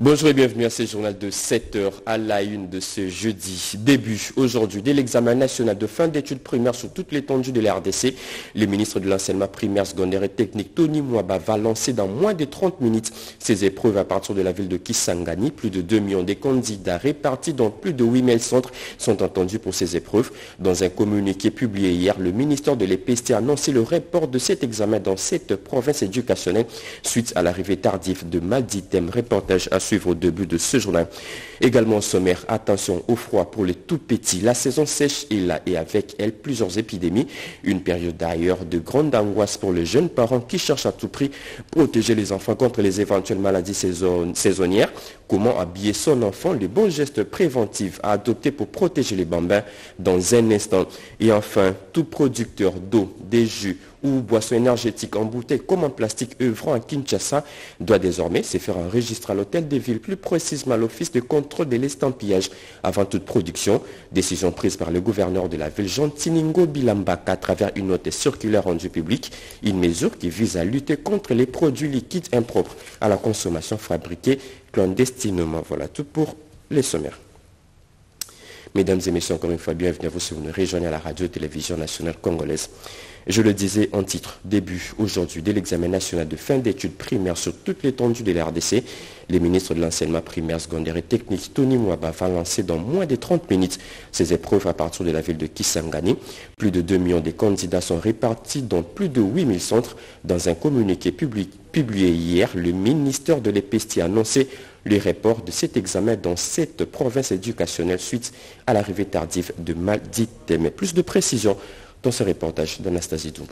Bonjour et bienvenue à ce journal de 7 heures à la une de ce jeudi. Début aujourd'hui de l'examen national de fin d'études primaires sur toute l'étendue de la RDC. Le ministre de l'enseignement primaire, secondaire et technique, Tony Mwaba, va lancer dans moins de 30 minutes ses épreuves à partir de la ville de Kisangani. Plus de 2 millions de candidats répartis dans plus de 8000 centres sont entendus pour ces épreuves. Dans un communiqué publié hier, le ministère de l'EPST a annoncé le report de cet examen dans cette province éducationnelle suite à l'arrivée tardive de Malditem. Reportage à suivre au début de ce journal. Également au sommaire, attention au froid pour les tout petits. La saison sèche est là et avec elle plusieurs épidémies. Une période d'ailleurs de grande angoisse pour les jeunes parents qui cherchent à tout prix protéger les enfants contre les éventuelles maladies saisonnières. Comment habiller son enfant? Les bons gestes préventifs à adopter pour protéger les bambins dans un instant. Et enfin, tout producteur d'eau, des jus ou boissons énergétiques en bouteille comme en plastique œuvrant à Kinshasa doit désormais se faire enregistrer à l'hôtel des villes, plus précisément à l'office de contrôle de l'estampillage avant toute production. Décision prise par le gouverneur de la ville, Jean Tiningo Bilambaka, à travers une note circulaire rendue publique. Une mesure qui vise à lutter contre les produits liquides impropres à la consommation fabriqués clandestinement. Voilà tout pour les sommaires. Mesdames et messieurs, encore une fois, bienvenue à vous si vous nous rejoignez à la radio-télévision nationale congolaise. Je le disais en titre, début aujourd'hui de l'examen national de fin d'études primaires sur toute l'étendue de la RDC. Le ministre de l'enseignement primaire, secondaire et technique, Tony Mwaba, va lancer dans moins de 30 minutes ses épreuves à partir de la ville de Kisangani. Plus de 2 millions de candidats sont répartis dans plus de 8000 centres. Dans un communiqué publié hier, le ministère de l'EPST a annoncé le report de cet examen dans cette province éducationnelle suite à l'arrivée tardive de Maldite. Mais plus de précisions dans ce reportage d'Anastasie Doulou.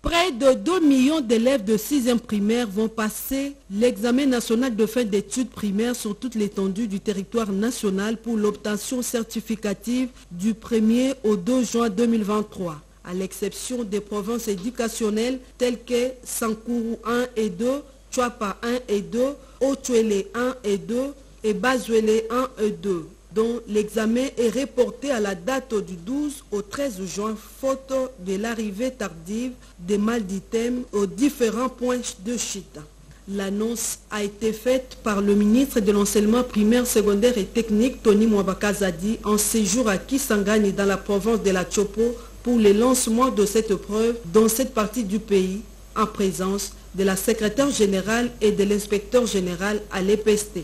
Près de 2 millions d'élèves de 6e primaire vont passer l'examen national de fin d'études primaires sur toute l'étendue du territoire national pour l'obtention certificative du 1er au 2 juin 2023 à l'exception des provinces éducationnelles telles que Sankourou 1 et 2, Chouapa 1 et 2, Otuele 1 et 2 et Bazuele 1 et 2 dont l'examen est reporté à la date du 12 au 13 juin, faute de l'arrivée tardive des malditem aux différents points de Chita. L'annonce a été faite par le ministre de l'enseignement primaire, secondaire et technique, Tony Mwabakazadi, en séjour à Kisangani dans la province de la Chopo pour le lancement de cette preuve dans cette partie du pays, en présence de la secrétaire générale et de l'inspecteur général à l'EPST.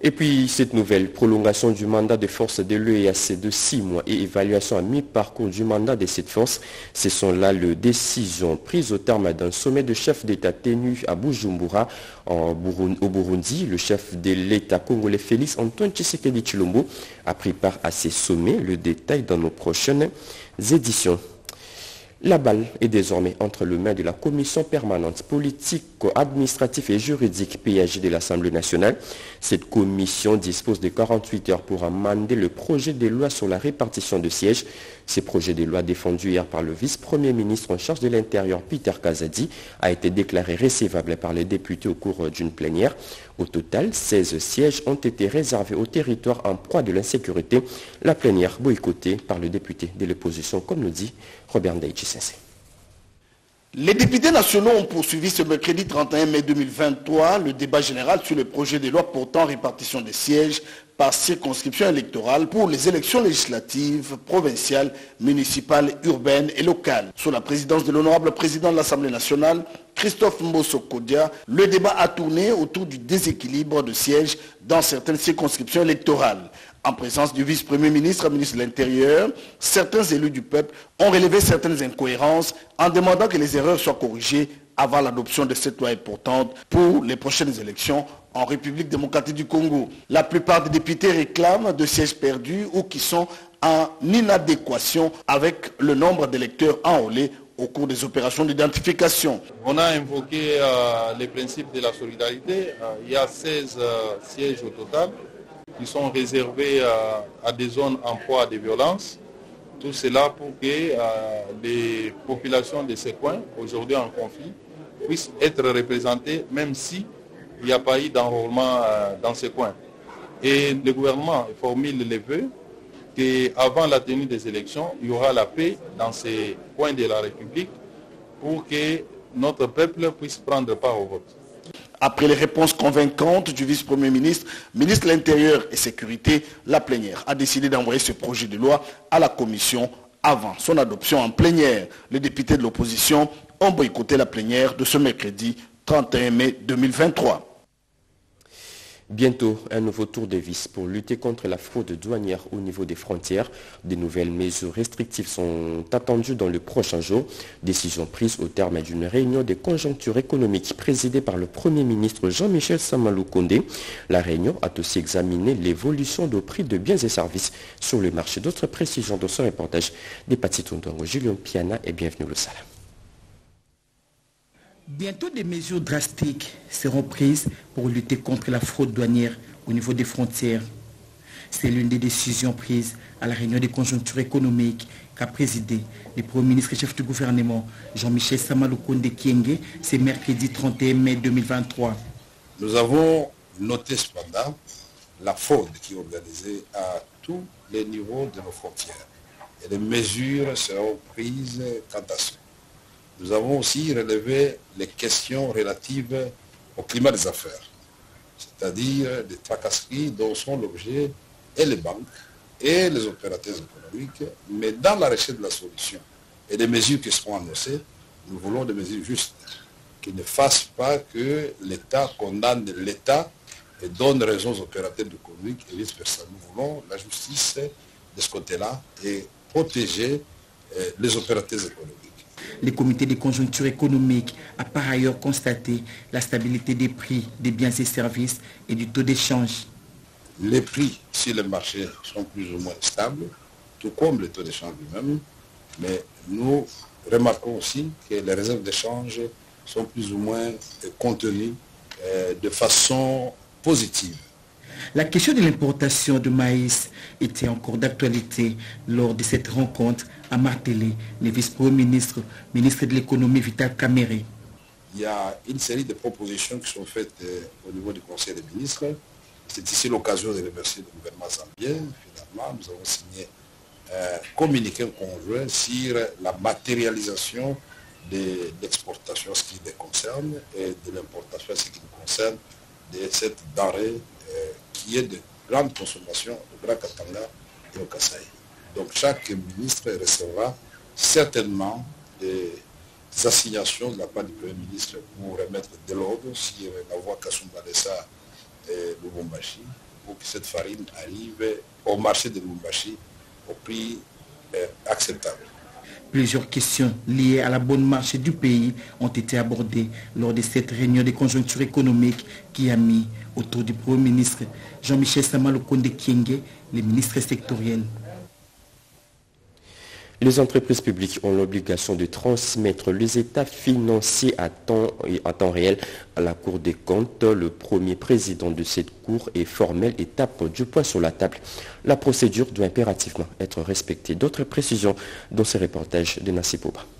Et puis cette nouvelle prolongation du mandat de force de l'EAC de six mois et évaluation à mi-parcours du mandat de cette force, ce sont là les décisions prises au terme d'un sommet de chefs d'État tenu à Bujumbura au Burundi. Le chef de l'État congolais Félix Antoine Tshisekedi Chilombo a pris part à ces sommets. Le détail dans nos prochaines éditions. La balle est désormais entre les mains de la commission permanente politique, administrative et juridique PAG de l'Assemblée nationale. Cette commission dispose de 48 heures pour amender le projet de loi sur la répartition de sièges. Ce projet de loi défendu hier par le vice-premier ministre en charge de l'Intérieur, Peter Kazadi, a été déclaré récevable par les députés au cours d'une plénière. Au total, 16 sièges ont été réservés au territoire en proie de l'insécurité. La plénière boycottée par le député de l'opposition, comme nous dit Robert Ndaïchi Les députés nationaux ont poursuivi ce mercredi 31 mai 2023 le débat général sur le projet de loi portant répartition des sièges par circonscription électorale pour les élections législatives, provinciales, municipales, urbaines et locales. Sous la présidence de l'honorable président de l'Assemblée nationale, Christophe Mbosso Kodia, le débat a tourné autour du déséquilibre de sièges dans certaines circonscriptions électorales. En présence du vice-premier ministre, ministre de l'Intérieur, certains élus du peuple ont relevé certaines incohérences en demandant que les erreurs soient corrigées avant l'adoption de cette loi importante pour les prochaines élections en République démocratique du Congo. La plupart des députés réclament de sièges perdus ou qui sont en inadéquation avec le nombre d'électeurs enrôlés au cours des opérations d'identification. On a invoqué euh, les principes de la solidarité. Euh, il y a 16 euh, sièges au total qui sont réservés à des zones en proie à des violences. Tout cela pour que les populations de ces coins, aujourd'hui en conflit, puissent être représentées même si il n'y a pas eu d'enrôlement dans ces coins. Et le gouvernement formule les vœux qu'avant la tenue des élections, il y aura la paix dans ces coins de la République pour que notre peuple puisse prendre part au vote. Après les réponses convaincantes du vice-premier ministre, ministre de l'Intérieur et Sécurité, la plénière a décidé d'envoyer ce projet de loi à la commission avant son adoption en plénière. Les députés de l'opposition ont boycotté la plénière de ce mercredi 31 mai 2023. Bientôt, un nouveau tour de vis pour lutter contre la fraude douanière au niveau des frontières. Des nouvelles mesures restrictives sont attendues dans les prochains jours. Décision prise au terme d'une réunion des conjonctures économiques présidée par le Premier ministre Jean-Michel Samalou Kondé. La réunion a aussi examiné l'évolution des prix de biens et services sur le marché. D'autres précisions dans ce reportage des Patitondongo, Julien Piana et bienvenue au Salam. Bientôt des mesures drastiques seront prises pour lutter contre la fraude douanière au niveau des frontières. C'est l'une des décisions prises à la réunion des conjonctures économiques qu'a présidé le Premier ministre et chef du gouvernement Jean-Michel Samaloukonde Kienge ce mercredi 31 mai 2023. Nous avons noté cependant la fraude qui est organisée à tous les niveaux de nos frontières. Et les mesures seront prises quant à cela. Nous avons aussi relevé les questions relatives au climat des affaires, c'est-à-dire des tracasseries dont sont l'objet et les banques et les opérateurs économiques, mais dans la recherche de la solution et des mesures qui seront annoncées, nous voulons des mesures justes, qui ne fassent pas que l'État condamne l'État et donne raison aux opérateurs économiques et vice-versa. Nous voulons la justice de ce côté-là et protéger euh, les opérateurs économiques. Le comité des conjonctures économiques a par ailleurs constaté la stabilité des prix des biens et services et du taux d'échange. Les prix sur le marché sont plus ou moins stables, tout comme le taux d'échange lui-même, mais nous remarquons aussi que les réserves d'échange sont plus ou moins contenues euh, de façon positive. La question de l'importation de maïs était encore d'actualité lors de cette rencontre à martelé le vice-premier ministre, ministre de l'économie Vital Kamere. Il y a une série de propositions qui sont faites euh, au niveau du Conseil des ministres. C'est ici l'occasion de remercier le gouvernement zambien. Finalement, nous avons signé un communiqué conjoint sur la matérialisation de l'exportation, ce qui les concerne, et de l'importation, ce qui nous concerne, de cette denrée euh, qui est de grande consommation au Grand Katanga et au Kasaï. Donc chaque ministre recevra certainement des assignations de la part du Premier ministre pour remettre de l'ordre sur la voie Kasumbalesa et Lubumbashi pour que cette farine arrive au marché de Lubumbashi au prix euh, acceptable. Plusieurs questions liées à la bonne marche du pays ont été abordées lors de cette réunion des conjonctures économiques qui a mis autour du Premier ministre Jean-Michel Samalo Konde Kienge, les ministres sectoriels. Les entreprises publiques ont l'obligation de transmettre les états financiers à temps, réel à la Cour des comptes. Le premier président de cette Cour est formel et tape du poing sur la table. La procédure doit impérativement être respectée. D'autres précisions dans ce reportage de Nassipoba. Suite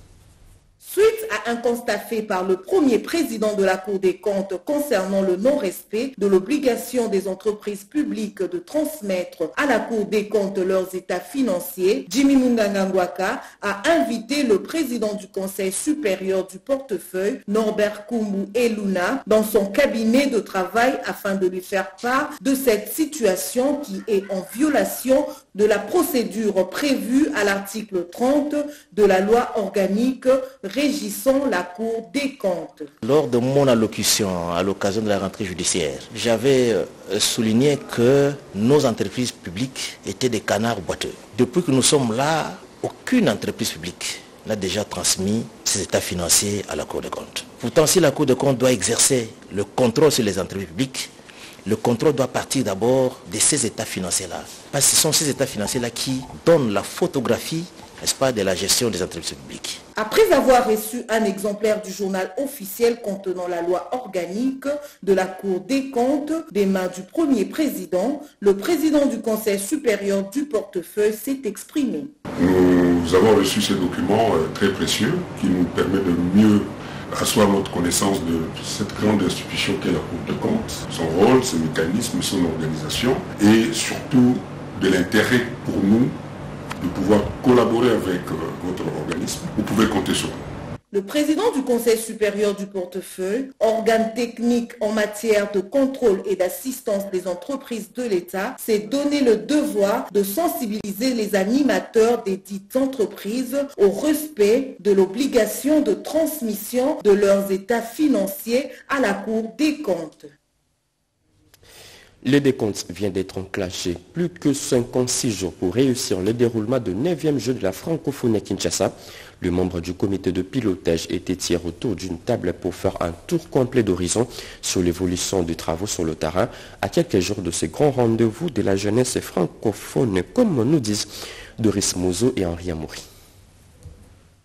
à un constat fait par le premier président de la Cour des comptes concernant le non-respect de l'obligation des entreprises publiques de transmettre à la Cour des comptes leurs états financiers, Jimmy Mungangangwaka a invité le président du Conseil supérieur du portefeuille, Norbert Kumbu Eluna, dans son cabinet de travail afin de lui faire part de cette situation qui est en violation de la procédure prévue à l'article 30 de la loi organique régissant la Cour des comptes. Lors de mon allocution à l'occasion de la rentrée judiciaire, j'avais euh, souligné que nos entreprises publiques étaient des canards boiteux. Depuis que nous sommes là, aucune entreprise publique n'a déjà transmis ses états financiers à la Cour des comptes. Pourtant, si la Cour des comptes doit exercer le contrôle sur les entreprises publiques, le contrôle doit partir d'abord de ces états financiers-là. Parce que ce sont ces états financiers-là qui donnent la photographie, n'est-ce pas, de la gestion des entreprises publiques. Après avoir reçu un exemplaire du journal officiel contenant la loi organique de la Cour des comptes des mains du premier président, le président du Conseil supérieur du portefeuille s'est exprimé. Nous avons reçu ces documents euh, très précieux qui nous permettent de mieux asseoir notre connaissance de cette grande institution qu'est la Cour des comptes, son rôle, ses mécanismes, son organisation et surtout de l'intérêt pour nous de pouvoir collaborer avec euh, votre organisme. Vous pouvez compter sur nous. Le président du Conseil supérieur du portefeuille, organe technique en matière de contrôle et d'assistance des entreprises de l'État, s'est donné le devoir de sensibiliser les animateurs des dites entreprises au respect de l'obligation de transmission de leurs états financiers à la Cour des comptes. Le décompte vient d'être enclenché. Plus que 56 jours pour réussir le déroulement de 9e jeu de la francophonie à Kinshasa. Le membre du comité de pilotage était hier autour d'une table pour faire un tour complet d'horizon sur l'évolution des travaux sur le terrain à quelques jours de ce grand rendez-vous de la jeunesse francophone, comme nous disent Doris Mozo et Henri Amoury.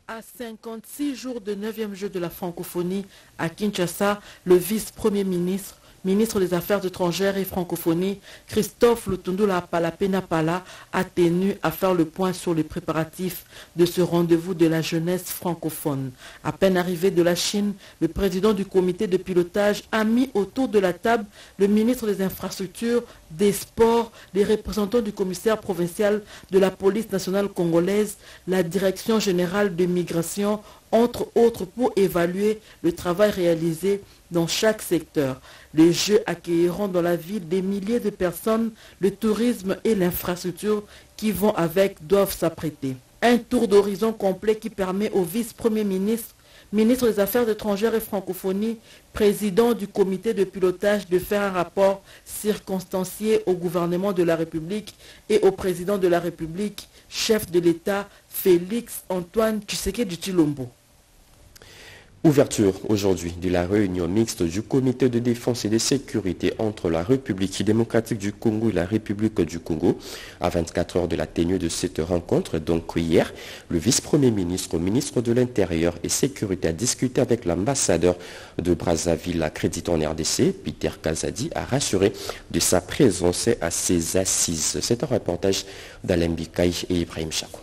À 56 jours de 9e jeu de la francophonie à Kinshasa, le vice-premier ministre ministre des Affaires étrangères et francophonie, Christophe Lutundula Palapena Pala, a tenu à faire le point sur les préparatifs de ce rendez-vous de la jeunesse francophone. À peine arrivé de la Chine, le président du comité de pilotage a mis autour de la table le ministre des Infrastructures, des Sports, les représentants du commissaire provincial de la police nationale congolaise, la direction générale de migration, entre autres pour évaluer le travail réalisé dans chaque secteur. Les Jeux accueilleront dans la ville des milliers de personnes. Le tourisme et l'infrastructure qui vont avec doivent s'apprêter. Un tour d'horizon complet qui permet au vice-premier ministre, ministre des Affaires étrangères et francophonie, président du comité de pilotage de faire un rapport circonstancié au gouvernement de la République et au président de la République, chef de l'État, Félix Antoine Tshisekedi Chilombo. Ouverture aujourd'hui de la réunion mixte du comité de défense et de sécurité entre la République démocratique du Congo et la République du Congo. À 24 heures de la tenue de cette rencontre, donc hier, le vice-premier ministre, ministre de l'Intérieur et Sécurité a discuté avec l'ambassadeur de Brazzaville accrédité en RDC, Peter Kazadi, a rassuré de sa présence à ses assises. C'est un reportage d'Alain Bikaï et Ibrahim Chakou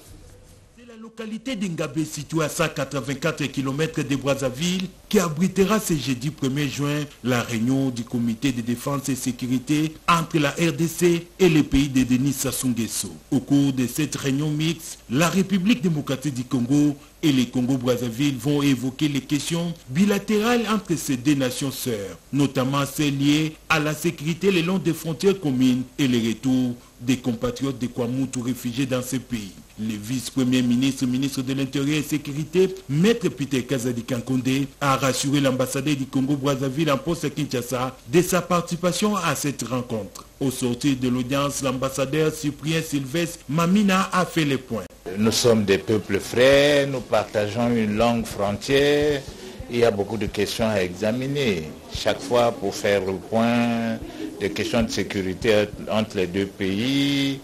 localité d'Ingabé située à 184 km de Brazzaville qui abritera ce jeudi 1er juin la réunion du comité de défense et sécurité entre la RDC et le pays de Denis Sassou Nguesso. Au cours de cette réunion mixte, la République démocratique du Congo et les Congo-Brazzaville vont évoquer les questions bilatérales entre ces deux nations sœurs, notamment celles liées à la sécurité le long des frontières communes et le retour des compatriotes de Kwamoutou réfugiés dans ce pays. Le vice-premier ministre, ministre de l'Intérieur et Sécurité, Maître Peter Kazadi Kankonde, a rassuré l'ambassadeur du Congo-Brazzaville en poste à Kinshasa de sa participation à cette rencontre. Au sortir de l'audience, l'ambassadeur Cyprien Sylvestre Mamina a fait les points. Nous sommes des peuples frères, nous partageons une langue frontière. Il y a beaucoup de questions à examiner. Chaque fois pour faire le point des questions de sécurité entre les deux pays,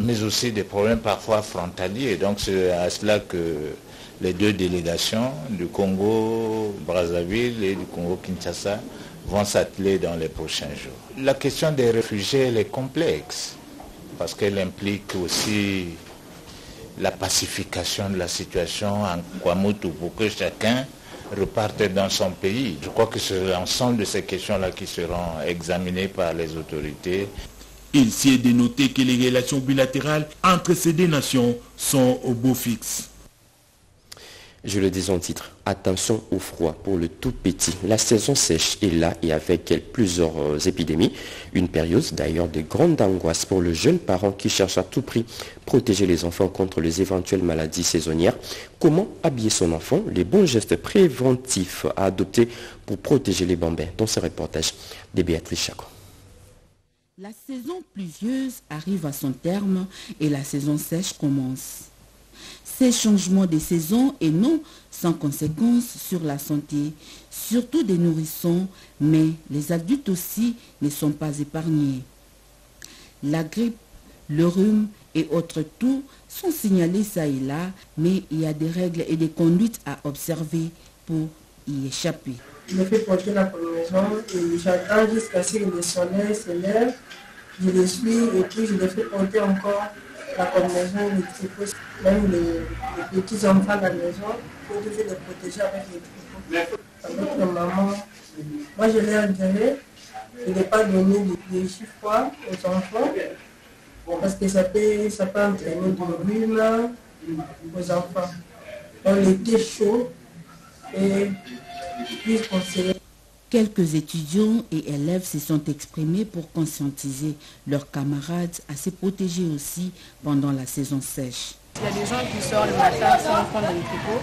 mais aussi des problèmes parfois frontaliers. Donc c'est à cela que les deux délégations du Congo Brazzaville et du Congo Kinshasa vont s'atteler dans les prochains jours. La question des réfugiés est complexe parce qu'elle implique aussi la pacification de la situation en Kwamoutou pour que chacun reparte dans son pays. Je crois que c'est l'ensemble de ces questions-là qui seront examinées par les autorités. Il s'y est dénoté que les relations bilatérales entre ces deux nations sont au beau fixe. Je le dis en titre, attention au froid pour le tout petit. La saison sèche est là et avec elle plusieurs euh, épidémies. Une période d'ailleurs de grande angoisse pour le jeune parent qui cherche à tout prix protéger les enfants contre les éventuelles maladies saisonnières. Comment habiller son enfant? Les bons gestes préventifs à adopter pour protéger les bambins. Dans ce reportage de Béatrice Chaco. La saison pluvieuse arrive à son terme et la saison sèche commence. Ces changements de saison et non sans conséquences sur la santé, surtout des nourrissons, mais les adultes aussi ne sont pas épargnés. La grippe, le rhume et autres toux sont signalés ça et là, mais il y a des règles et des conduites à observer pour y échapper. Je me fais porter la combinaison et j'attends jusqu'à ce que le soleil se lève, je les suis et puis je les fais porter encore la combinaison, les même les, les, petits enfants à la maison, pour toujours les protéger avec les tripots. Avec la maman, moi je l'ai ingéré, je n'ai pas donné des chiffres aux enfants, parce que ça peut, ça peut entraîner du rhume aux enfants. Donc l'été chaud, et. Quelques étudiants et élèves se sont exprimés pour conscientiser leurs camarades à se protéger aussi pendant la saison sèche. Il y a des gens qui sortent le matin sans prendre le tricot.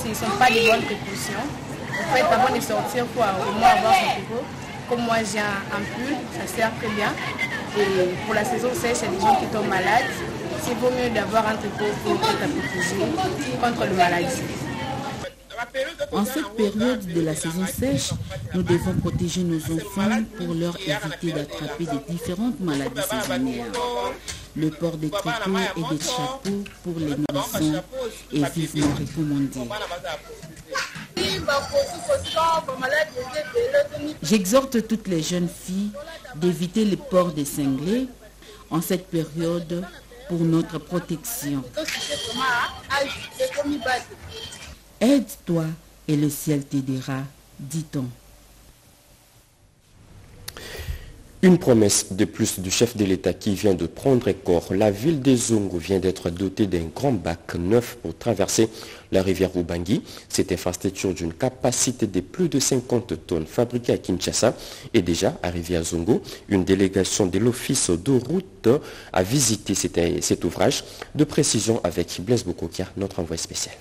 Ce ne sont pas des bonnes précautions. En fait, avant de sortir, il faut au moins avoir son tricot. Comme moi, j'ai un, pull, ça sert très bien. Et pour la saison sèche, il y a des gens qui tombent malades. C'est vaut mieux d'avoir un tricot pour être protégé contre le maladie. En cette période de la saison sèche, nous devons protéger nos enfants pour leur éviter d'attraper des différentes maladies saisonnières. Le port des tricots et des chapeaux pour les nourrissons est vivement recommandé. J'exhorte toutes les jeunes filles d'éviter le port des cinglés en cette période pour notre protection. Aide-toi et le ciel t'aidera, dit-on. Une promesse de plus du chef de l'État qui vient de prendre corps. La ville des Zongo vient d'être dotée d'un grand bac neuf pour traverser la rivière Ubangi. Cette infrastructure d'une capacité de plus de 50 tonnes fabriquée à Kinshasa est déjà arrivée à Zongo. Une délégation de l'office de route a visité cet, ouvrage de précision avec Blaise Bokokia, notre envoyé spécial.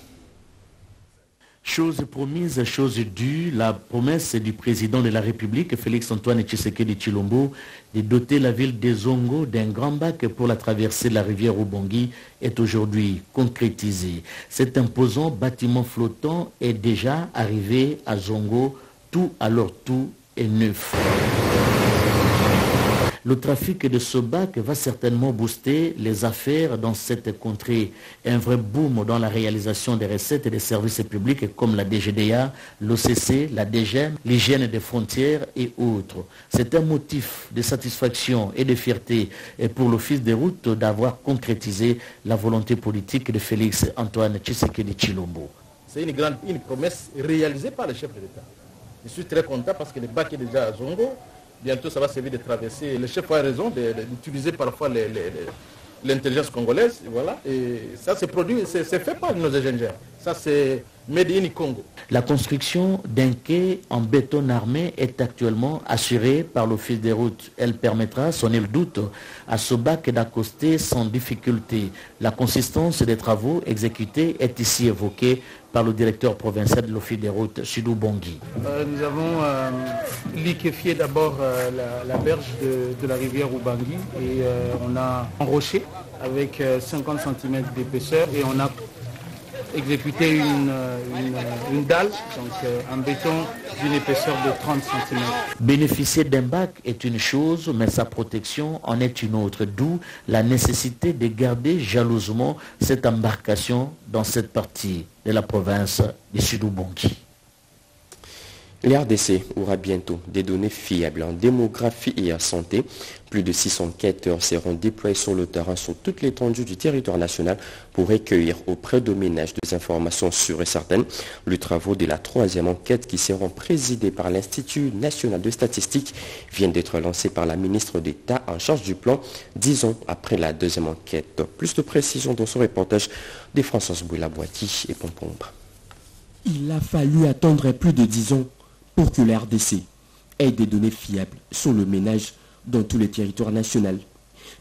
Chose promise, chose due, la promesse du président de la République, Félix-Antoine Tshisekedi Chilombo, de doter la ville de Zongo d'un grand bac pour la traversée de la rivière Ubongi est aujourd'hui concrétisée. Cet imposant bâtiment flottant est déjà arrivé à Zongo, tout alors tout est neuf. Le trafic de ce bac va certainement booster les affaires dans cette contrée. Un vrai boom dans la réalisation des recettes et des services publics comme la DGDA, l'OCC, la DGM, l'hygiène des frontières et autres. C'est un motif de satisfaction et de fierté pour l'Office des routes d'avoir concrétisé la volonté politique de Félix Antoine Tshisekedi Chilombo. C'est une grande une promesse réalisée par le chef de l'État. Je suis très content parce que le bac est déjà à Zongo bientôt ça va servir de traverser. Le chef a raison d'utiliser parfois l'intelligence congolaise, voilà. Et ça, c'est produit, c'est fait par nos ingénieurs. Ça, c'est Made in Congo. La construction d'un quai en béton armé est actuellement assurée par l'Office des routes. Elle permettra, sans nul doute, à ce bac d'accoster sans difficulté. La consistance des travaux exécutés est ici évoquée par le directeur provincial de l'Office des routes, Chidou Bongui. Euh, nous avons euh, liquéfié d'abord euh, la, berge de, la rivière Ubangui et on a enroché avec 50 cm d'épaisseur et on a exécuté une, une, dalle, donc un béton d'une épaisseur de 30 cm. Bénéficier d'un bac est une chose, mais sa protection en est une autre, d'où la nécessité de garder jalousement cette embarcation dans cette partie de la province de Sud-Ubongi. L'RDC aura bientôt des données fiables en démographie et en santé. Plus de 600 enquêteurs seront déployés sur le terrain sur toute l'étendue du territoire national pour recueillir auprès de ménages des informations sûres et certaines. Le travaux de la troisième enquête qui seront présidés par l'Institut national de statistique viennent d'être lancés par la ministre d'État en charge du plan dix ans après la deuxième enquête. Plus de précisions dans ce reportage de François Boula-Boiti et Pompombe. Il a fallu attendre plus de dix ans pour que la RDC ait des données fiables sur le ménage dans tous les territoires nationaux.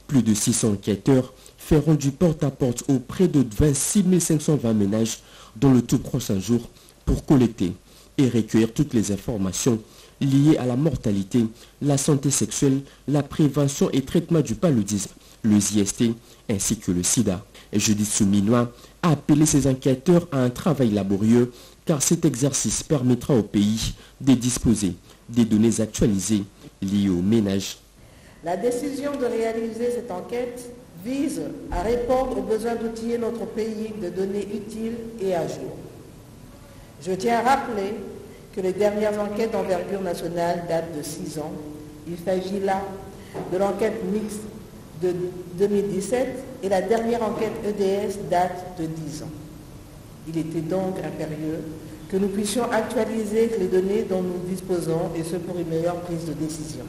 Plus de 600 enquêteurs feront du porte-à-porte auprès de 26 520 ménages dans le tout prochain jour pour collecter et recueillir toutes les informations liées à la mortalité, la santé sexuelle, la prévention et traitement du paludisme, le ZST ainsi que le sida. Judith Souminois a appelé ses enquêteurs à un travail laborieux car cet exercice permettra au pays de disposer des données actualisées liées au ménage. La décision de réaliser cette enquête vise à répondre aux besoins d'outiller notre pays de données utiles et à jour. Je tiens à rappeler que les dernières enquêtes d'envergure nationale datent de six ans. Il s'agit là de l'enquête mixte de 2017 et la dernière enquête EDS date de 10 ans. Il était donc impérieux que nous puissions actualiser les données dont nous disposons et ce pour une meilleure prise de décision.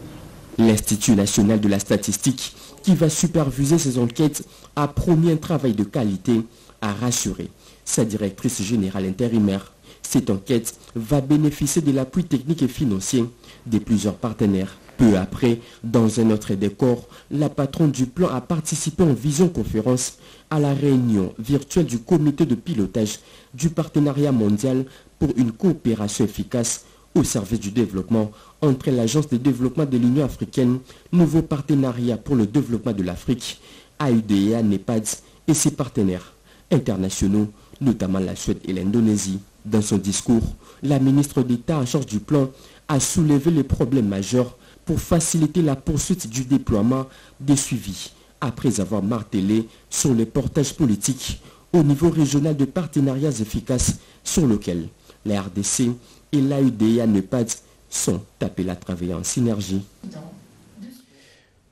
L'Institut national de la statistique, qui va superviser ces enquêtes, a promis un travail de qualité, à rassurer sa directrice générale intérimaire, Cette enquête va bénéficier de l'appui technique et financier de plusieurs partenaires. Peu après, dans un autre décor, la patronne du plan a participé en vision-conférence à la réunion virtuelle du comité de pilotage du partenariat mondial pour une coopération efficace au service du développement entre l'Agence de développement de l'Union africaine, Nouveau partenariat pour le développement de l'Afrique, AUDEA, NEPAD et ses partenaires internationaux, notamment la Suède et l'Indonésie. Dans son discours, la ministre d'État en charge du plan a soulevé les problèmes majeurs pour faciliter la poursuite du déploiement des suivis, après avoir martelé sur les portages politiques au niveau régional de partenariats efficaces sur lequel la RDC et l'AUDA NEPAD sont appelés à travailler en synergie.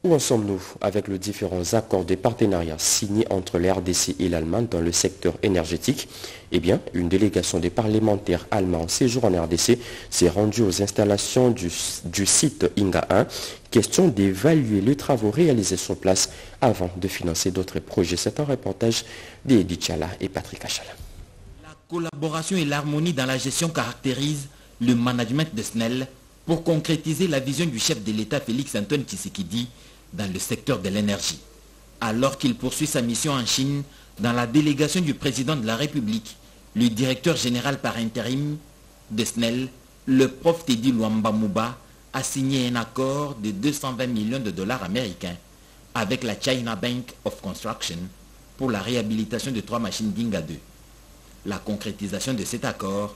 Où en sommes-nous avec les différents accords de partenariat signés entre la RDC et l'Allemagne dans le secteur énergétique? Eh bien, une délégation des parlementaires allemands en séjour en RDC s'est rendue aux installations du, site INGA 1. Question d'évaluer les travaux réalisés sur place avant de financer d'autres projets. C'est un reportage d'Edith Chala et Patrick Achala. La collaboration et l'harmonie dans la gestion caractérisent le management de SNEL pour concrétiser la vision du chef de l'État Félix Antoine Tshisekedi dans le secteur de l'énergie. Alors qu'il poursuit sa mission en Chine, dans la délégation du président de la République, le directeur général par intérim de SNEL, le prof Teddy Luamba Mouba, a signé un accord de 220 millions de dollars américains avec la China Bank of Construction pour la réhabilitation de trois machines Dinga 2. La concrétisation de cet accord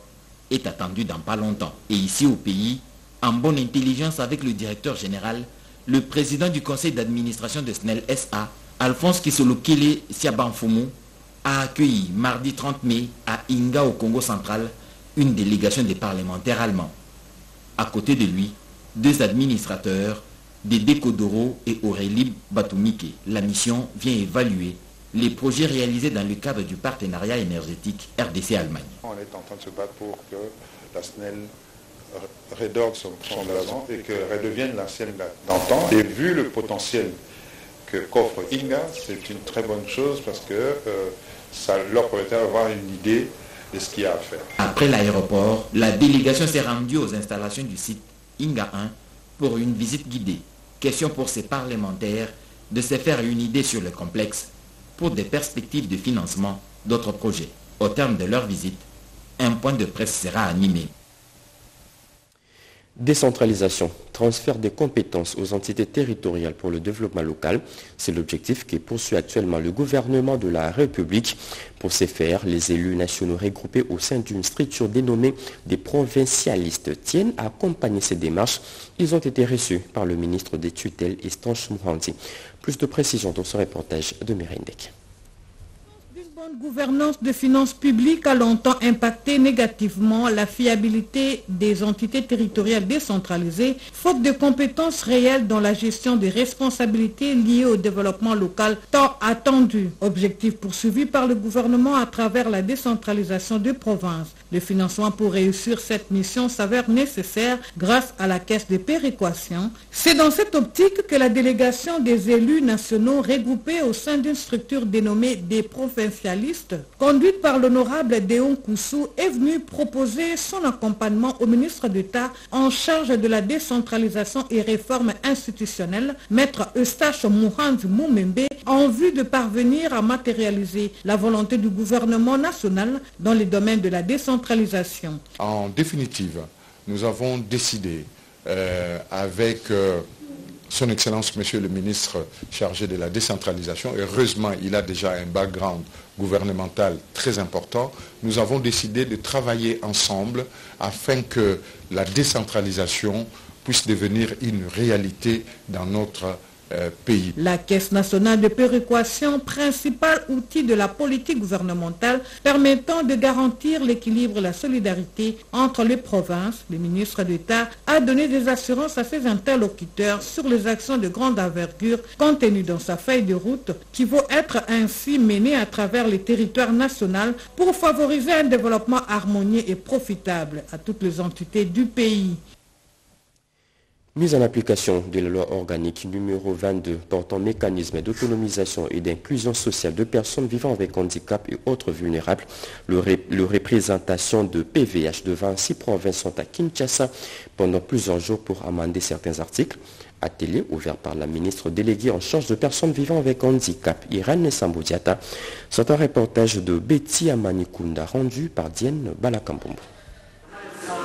est attendue dans pas longtemps. Et ici au pays, en bonne intelligence avec le directeur général, le président du conseil d'administration de SNEL SA, Alphonse Kisolokele Siabanfumu, a accueilli mardi 30 mai à Inga au Congo central une délégation des parlementaires allemands. À côté de lui, deux administrateurs, Dédé Kodoro et Aurélie Batumike. La mission vient évaluer les projets réalisés dans le cadre du partenariat énergétique RDC-Allemagne. On est en train de se battre pour que la SNEL redorde son, son blason et que redevienne l'ancienne d'antan. Et vu le potentiel que qu'offre Inga, c'est une très bonne chose parce que euh, ça leur permet d'avoir une idée de ce qu'il y a à faire. Après l'aéroport, la délégation s'est rendue aux installations du site Inga 1 pour une visite guidée. Question pour ces parlementaires de se faire une idée sur le complexe pour des perspectives de financement d'autres projets. Au terme de leur visite, un point de presse sera animé. Décentralisation, transfert des compétences aux entités territoriales pour le développement local, c'est l'objectif qui poursuit actuellement le gouvernement de la République. Pour ce faire, les élus nationaux regroupés au sein d'une structure dénommée des provincialistes tiennent à accompagner ces démarches. Ils ont été reçus par le ministre des tutelles Estanche Mouhandi. Plus de précisions dans ce reportage de Merindek bonne gouvernance de finances publiques a longtemps impacté négativement la fiabilité des entités territoriales décentralisées, faute de compétences réelles dans la gestion des responsabilités liées au développement local tant attendu. Objectif poursuivi par le gouvernement à travers la décentralisation des provinces. Le financement pour réussir cette mission s'avère nécessaire grâce à la caisse de péréquation. C'est dans cette optique que la délégation des élus nationaux regroupés au sein d'une structure dénommée des provinciales conduite par l'honorable Déon Koussou, est venue proposer son accompagnement au ministre d'État en charge de la décentralisation et réforme institutionnelle, maître Eustache Mourand Moumembe, en vue de parvenir à matérialiser la volonté du gouvernement national dans les domaines de la décentralisation. En définitive, nous avons décidé euh, avec euh, son Excellence, Monsieur le ministre chargé de la décentralisation, heureusement, il a déjà un background gouvernemental très important. Nous avons décidé de travailler ensemble afin que la décentralisation puisse devenir une réalité dans notre euh, la Caisse nationale de péréquation, principal outil de la politique gouvernementale permettant de garantir l'équilibre et la solidarité entre les provinces, le ministre d'État a donné des assurances à ses interlocuteurs sur les actions de grande envergure contenues dans sa feuille de route qui vont être ainsi menées à travers les territoires nationaux pour favoriser un développement harmonieux et profitable à toutes les entités du pays. Mise en application de la loi organique numéro 22 portant mécanisme d'autonomisation et d'inclusion sociale de personnes vivant avec handicap et autres vulnérables, le, représentation de PVH de 26 provinces sont à Kinshasa pendant plusieurs jours pour amender certains articles. Atelier ouvert par la ministre déléguée en charge de personnes vivant avec handicap, Irène Samboudiata. C'est un reportage de Betty Amanikunda rendu par Diane Balakambombo.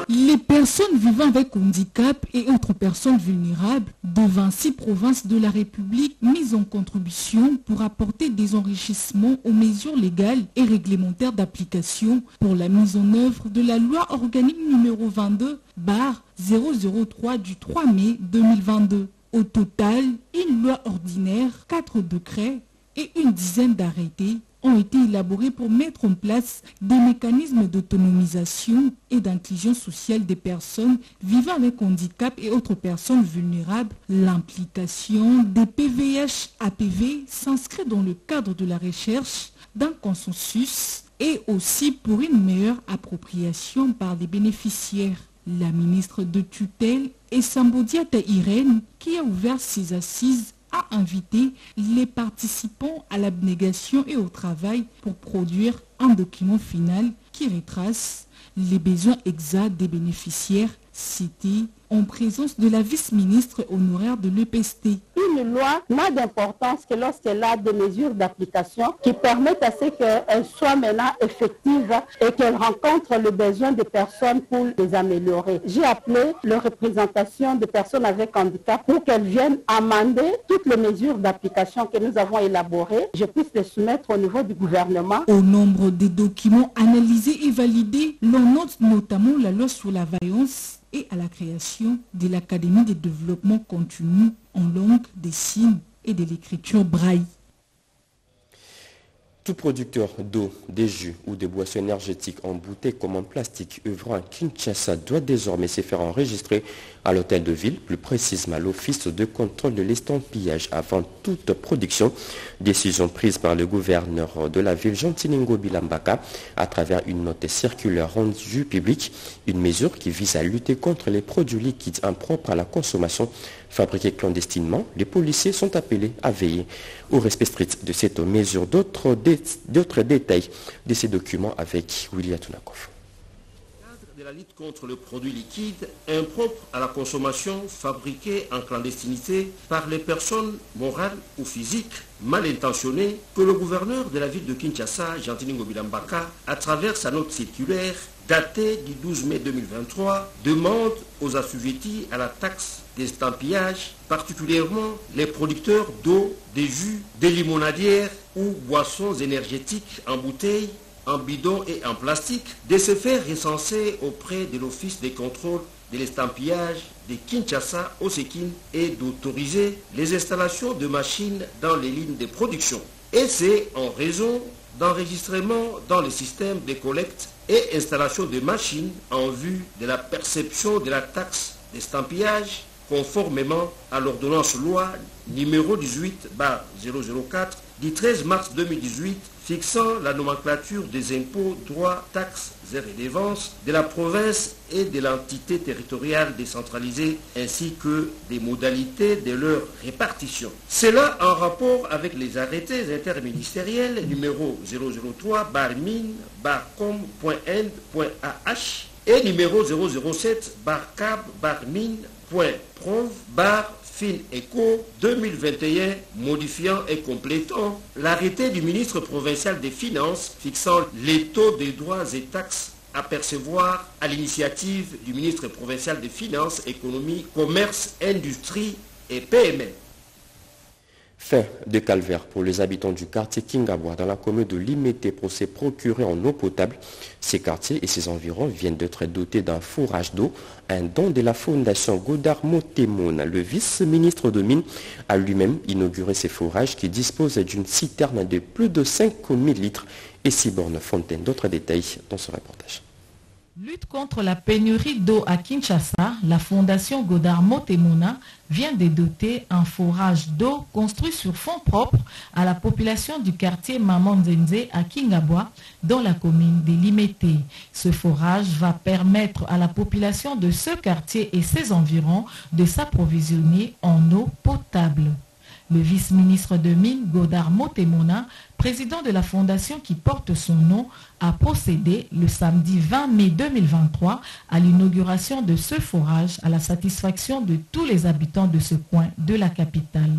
Les personnes vivant avec handicap et autres personnes vulnérables de 26 provinces de la République mises en contribution pour apporter des enrichissements aux mesures légales et réglementaires d'application pour la mise en œuvre de la loi organique numéro 22 bar 003 du 3 mai 2022. Au total, une loi ordinaire, quatre décrets et une dizaine d'arrêtés ont été élaborés pour mettre en place des mécanismes d'autonomisation et d'inclusion sociale des personnes vivant avec handicap et autres personnes vulnérables. L'implication des PVH-APV s'inscrit dans le cadre de la recherche d'un consensus et aussi pour une meilleure appropriation par les bénéficiaires. La ministre de tutelle est Sambodiata Irène qui a ouvert ses assises a invité les participants à l'abnégation et au travail pour produire un document final qui retrace les besoins exacts des bénéficiaires cités en présence de la vice-ministre honoraire de l'EPST. Une loi n'a d'importance que lorsqu'elle a des mesures d'application qui permettent à ce qu'elle soit maintenant effective et qu'elle rencontre le besoin des personnes pour les améliorer. J'ai appelé la représentation des personnes avec handicap pour qu'elles viennent amender toutes les mesures d'application que nous avons élaborées. Je puisse les soumettre au niveau du gouvernement. Au nombre des documents analysés et validés, l'on note notamment la loi sur la vaillance et à la création de l'Académie de développement continu en langue des signes et de l'écriture braille. Tout producteur d'eau, des jus ou des boissons énergétiques en bouteille comme en plastique œuvrant à Kinshasa doit désormais se faire enregistrer à l'hôtel de ville, plus précisément à l'office de contrôle de l'estampillage avant toute production. Décision prise par le gouverneur de la ville, Jean Tiningo Bilambaka, à travers une note circulaire rendue publique, une mesure qui vise à lutter contre les produits liquides impropres à la consommation fabriqués clandestinement. Les policiers sont appelés à veiller au respect strict de cette mesure. D'autres détails de ces documents avec William la lutte contre le produit liquide impropre à la consommation fabriqué en clandestinité par les personnes morales ou physiques mal intentionnées que le gouverneur de la ville de Kinshasa, Gentini Ngobilambaka, à travers sa note circulaire datée du 12 mai 2023, demande aux assujettis à la taxe d'estampillage, particulièrement les producteurs d'eau, des jus, des limonadières ou boissons énergétiques en bouteille en bidon et en plastique, de se faire recenser auprès de l'Office des contrôles de l'estampillage de Kinshasa au Sekin et d'autoriser les installations de machines dans les lignes de production. Et c'est en raison d'enregistrement dans le système de collecte et installation de machines en vue de la perception de la taxe d'estampillage conformément à l'ordonnance loi numéro 18 004 du 13 mars 2018 fixant la nomenclature des impôts, droits, taxes et redevances de la province et de l'entité territoriale décentralisée ainsi que des modalités de leur répartition. Cela en rapport avec les arrêtés interministériels numéro 003 bar mine bar et numéro 007 bar cab bar mine bar fin ECO 2021 modifiant et complétant l'arrêté du ministre provincial des Finances fixant les taux des droits et taxes à percevoir à l'initiative du ministre provincial des Finances, Économie, Commerce, Industrie et PME. Fin de calvaire pour les habitants du quartier Kingabois dans la commune de Limité pour se procurer en eau potable. Ces quartiers et ses environs viennent d'être dotés d'un fourrage d'eau, un don de la fondation Godard Motemona. Le vice-ministre de Mines a lui-même inauguré ces fourrages qui disposent d'une citerne de plus de 5000 litres et six bornes fontaines. D'autres détails dans ce reportage. Lutte contre la pénurie d'eau à Kinshasa, la fondation Godard Motemona vient de doter un forage d'eau construit sur fonds propres à la population du quartier Mamanzenze à Kingabwa, dans la commune de Limete. Ce forage va permettre à la population de ce quartier et ses environs de s'approvisionner en eau potable. Le vice-ministre de Mines, Godard Motemona, président de la fondation qui porte son nom, a procédé le samedi 20 mai 2023 à l'inauguration de ce forage à la satisfaction de tous les habitants de ce coin de la capitale.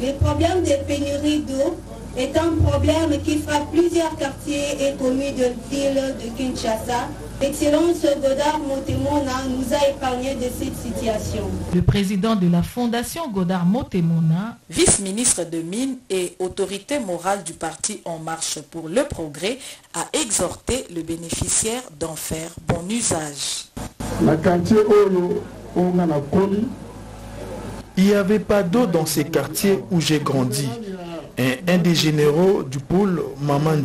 Les problèmes de pénurie d'eau est un problème qui frappe plusieurs quartiers et communes de ville de Kinshasa. L'excellence Godard Motemona nous a épargné de cette situation. Le président de la fondation Godard Motemona, vice-ministre de Mines et autorité morale du parti En Marche pour le Progrès, a exhorté le bénéficiaire d'en faire bon usage. Il n'y avait pas d'eau dans ces quartiers où j'ai grandi. Un, des généraux du pôle, Maman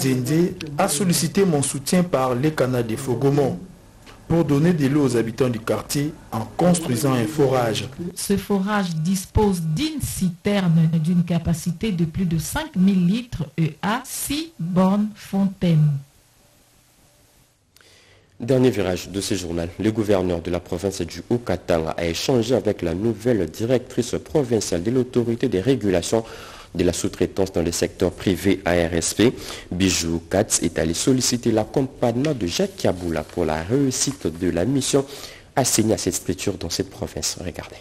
a sollicité mon soutien par les canaux de Fogomon pour donner de l'eau aux habitants du quartier en construisant un forage. Ce forage dispose d'une citerne d'une capacité de plus de 5000 litres et a 6 bornes fontaines. Dernier virage de ce journal, le gouverneur de la province du Haut-Katanga a échangé avec la nouvelle directrice provinciale de l'autorité des régulations de la sous-traitance dans le secteur privé ARSP. Bijou Katz est allé solliciter l'accompagnement de Jacques Kaboula pour la réussite de la mission assignée à cette structure dans cette province. Regardez.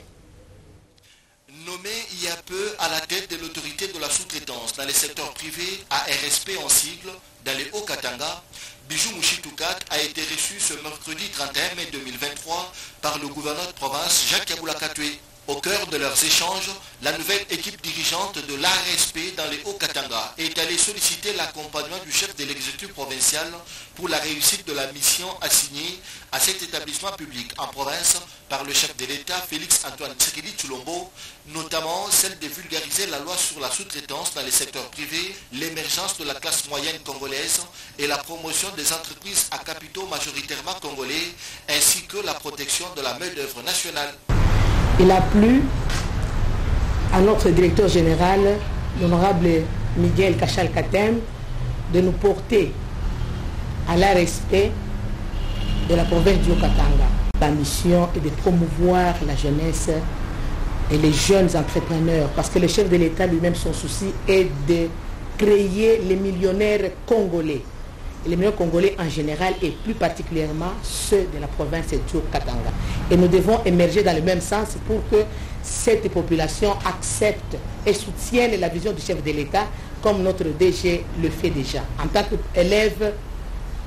Nommé il y a peu à la tête de l'autorité de la sous-traitance dans le secteur privé ARSP en sigle, dans les Hauts-Katanga, Bijou Mouchitoukat a été reçu ce mercredi 31 mai 2023 par le gouverneur de province Jacques Kaboula Katoué. Au cœur de leurs échanges, la nouvelle équipe dirigeante de l'ARSP dans les Hauts-Katanga est allée solliciter l'accompagnement du chef de l'exécutif provincial pour la réussite de la mission assignée à cet établissement public en province par le chef de l'État Félix Antoine Tshisekedi Chulombo, notamment celle de vulgariser la loi sur la sous-traitance dans les secteurs privés, l'émergence de la classe moyenne congolaise et la promotion des entreprises à capitaux majoritairement congolais, ainsi que la protection de la main-d'œuvre nationale. Il a plu à notre directeur général, l'honorable Miguel Kachal Katem, de nous porter à la respect de la province du Katanga. La mission est de promouvoir la jeunesse et les jeunes entrepreneurs, parce que le chef de l'État lui-même, son souci est de créer les millionnaires congolais les meilleurs Congolais en général et plus particulièrement ceux de la province du Katanga. Et nous devons émerger dans le même sens pour que cette population accepte et soutienne la vision du chef de l'État comme notre DG le fait déjà. En tant qu'élève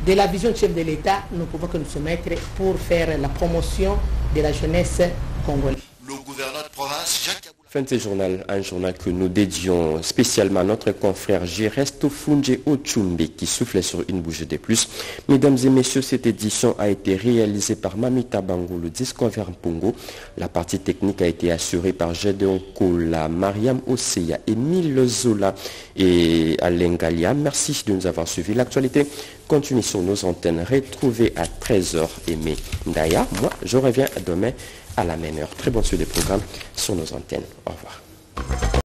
de la vision du chef de l'État, nous pouvons que nous se mettre pour faire la promotion de la jeunesse congolaise. Le gouverneur de province, Jacques Journal, un journal que nous dédions spécialement à notre confrère Giresto Funge Ochumbe qui soufflait sur une bougie de plus. Mesdames et messieurs, cette édition a été réalisée par Mamita Bango, le discover Pongo. La partie technique a été assurée par Gedeon Kola, Mariam Oseya, Emile Zola et Alain Galia. Merci de nous avoir suivis. L'actualité continue sur nos antennes. Retrouvez à 13h. Aimé Daya, moi, je reviens demain à la même heure. Très bonne suite des programmes sur nos antennes. Au revoir.